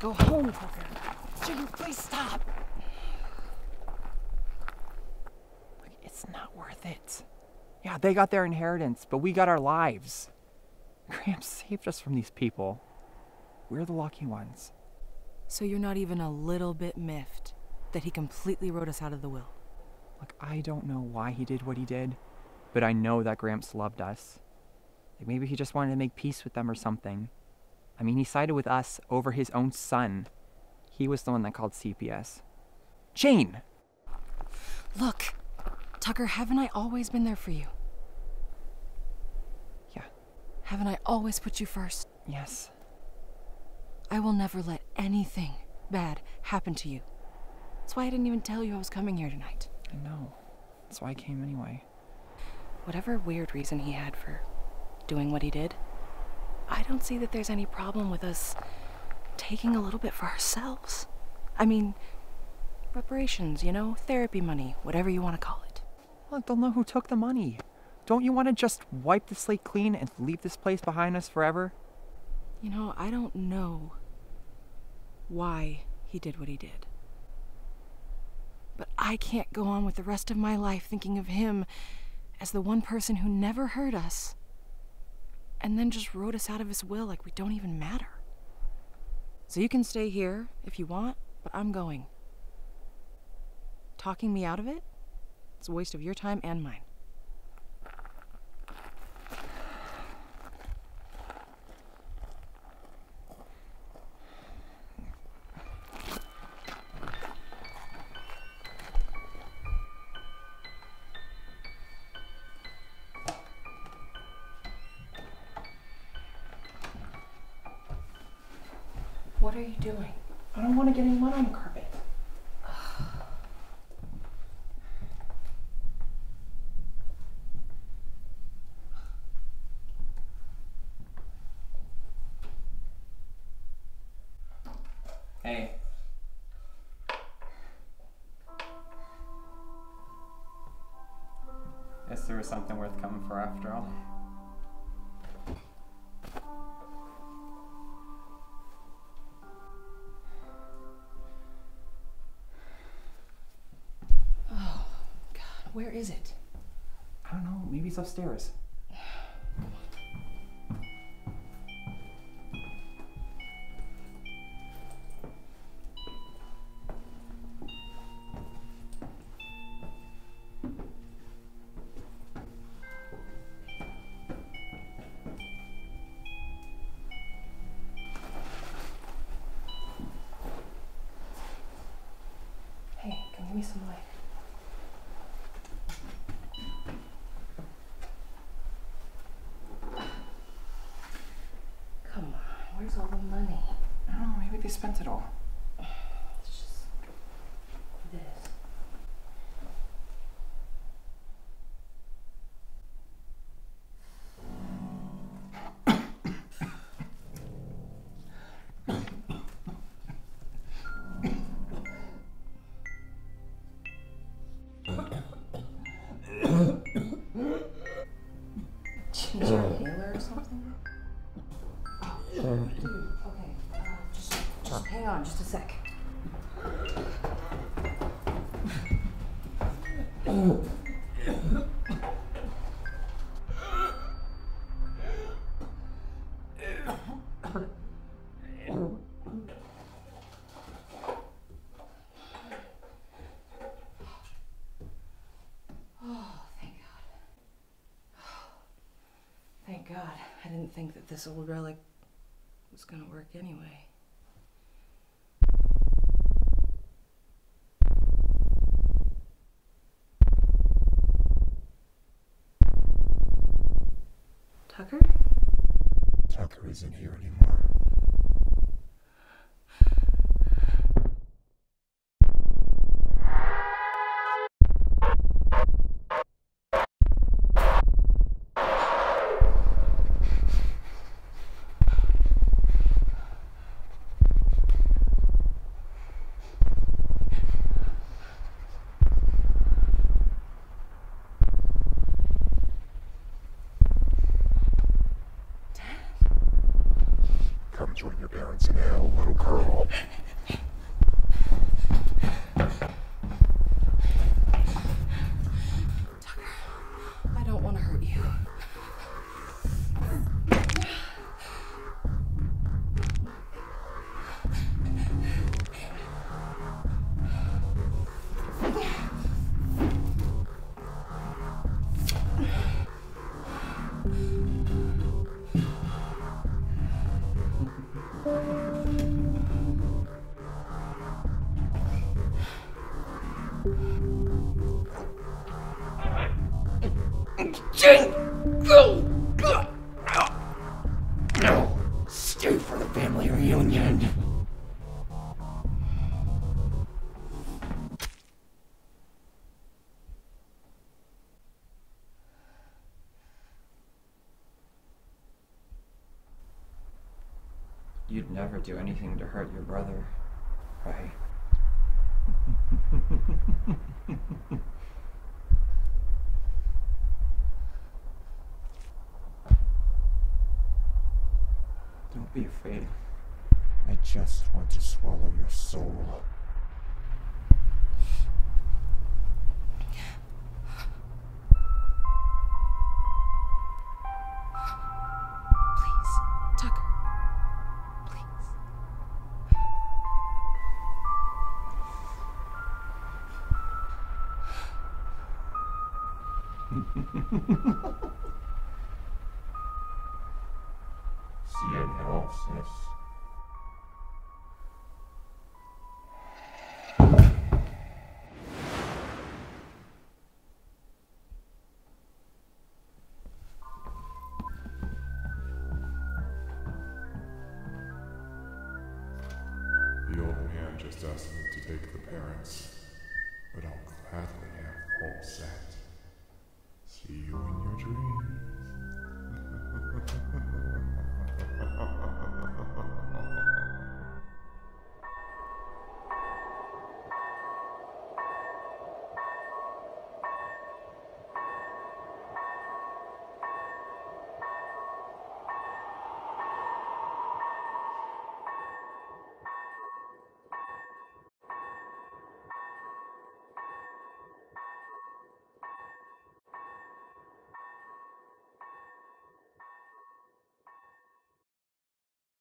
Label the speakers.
Speaker 1: Jane, go home, Tucker. Jane, please stop. Like, it's not worth it. Yeah, they got their inheritance, but we got our lives. Gramps saved us from these people. We're the lucky ones.
Speaker 2: So you're not even a little bit miffed that he completely wrote us out of the will?
Speaker 1: Look, I don't know why he did what he did, but I know that Gramps loved us. Like maybe he just wanted to make peace with them or something. I mean, he sided with us over his own son. He was the one that called CPS. Jane!
Speaker 2: Look, Tucker, haven't I always been there for you?
Speaker 1: Yeah.
Speaker 2: Haven't I always put you first?
Speaker 1: Yes.
Speaker 2: I will never let anything bad happen to you. That's why I didn't even tell you I was coming here tonight.
Speaker 1: I know. That's why I came anyway.
Speaker 2: Whatever weird reason he had for doing what he did, I don't see that there's any problem with us taking a little bit for ourselves. I mean, reparations, you know, therapy money, whatever you want to call it.
Speaker 1: Look, they'll know who took the money. Don't you want to just wipe the slate clean and leave this place behind us forever?
Speaker 2: You know, I don't know why he did what he did. But I can't go on with the rest of my life thinking of him as the one person who never hurt us and then just wrote us out of his will like we don't even matter. So you can stay here if you want, but I'm going. Talking me out of it? It's a waste of your time and mine. What are you doing?
Speaker 1: I don't want to get any mud on the carpet. Hey. Guess there was something worth coming for after all. Maybe it's upstairs.
Speaker 2: Hey, come give me some light. Come all the money?
Speaker 1: I don't know, maybe they spent it all.
Speaker 2: It's just this. Ginger ale or something? Hang on just a sec. Oh, thank God. Thank God. I didn't think that this old relic was gonna work anyway. Tucker?
Speaker 3: Tucker isn't here anymore. Join your parents in hell, little girl. No! Stay for the family reunion!
Speaker 1: You'd never do anything to hurt your brother, right? Don't be afraid.
Speaker 3: I just want to swallow your soul.
Speaker 2: Please, Tucker. Please.
Speaker 4: The old man just asked me to take the parents, but I'll gladly have the whole set. See you in your dreams.